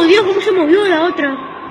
¡Dios! ¡Cómo se movió la otra!